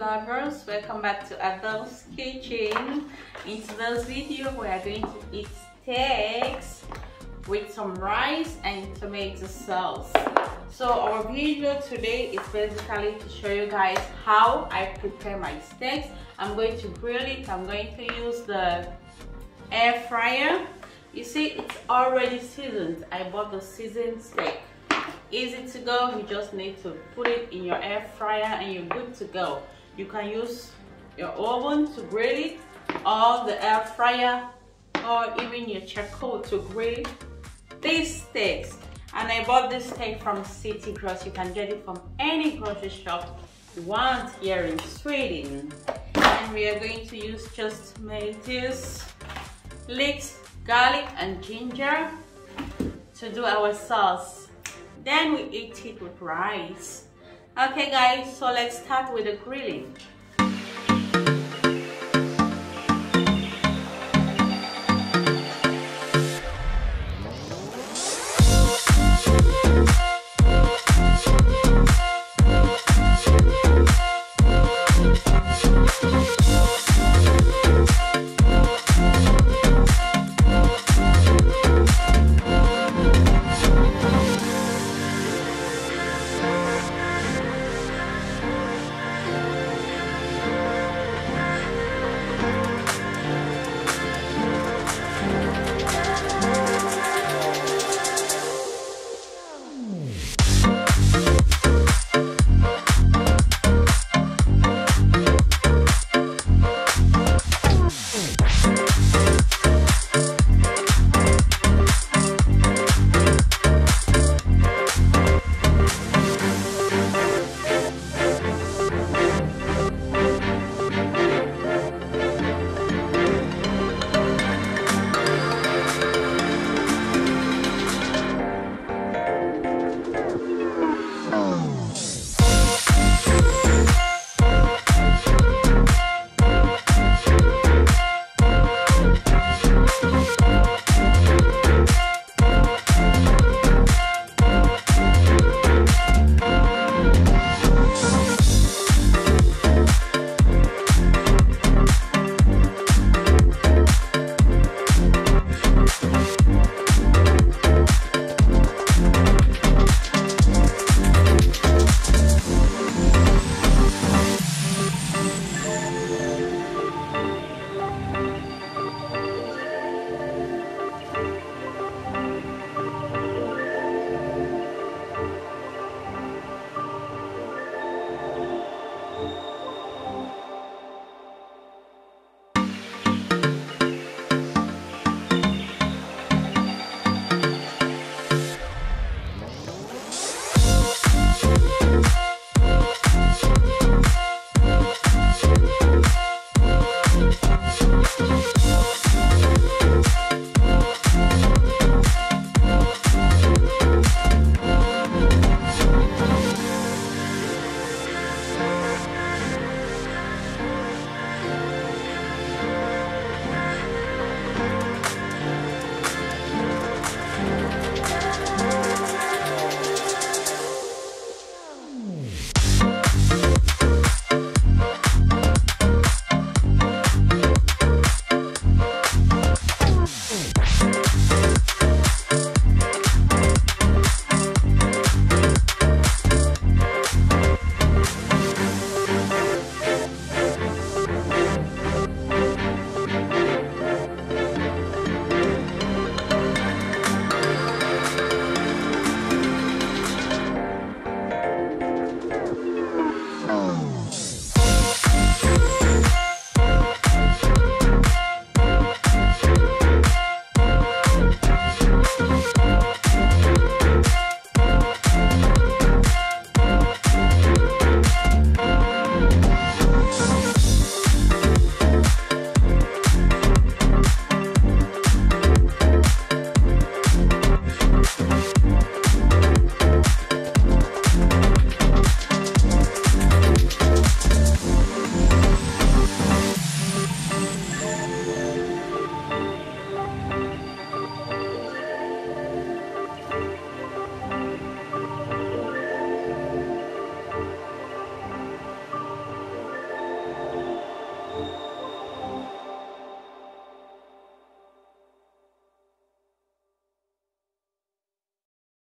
welcome back to Adel's Kitchen. In today's video we are going to eat steaks with some rice and tomato sauce. So our video today is basically to show you guys how I prepare my steaks. I'm going to grill it, I'm going to use the air fryer. You see it's already seasoned. I bought the seasoned steak easy to go you just need to put it in your air fryer and you're good to go you can use your oven to grill it or the air fryer or even your charcoal to grill these steaks. And I bought this steak from City Gross. You can get it from any grocery shop you want here in Sweden. And we are going to use just tomatoes leeks garlic and ginger to do our sauce. Then we eat it with rice. Okay guys, so let's start with the grilling.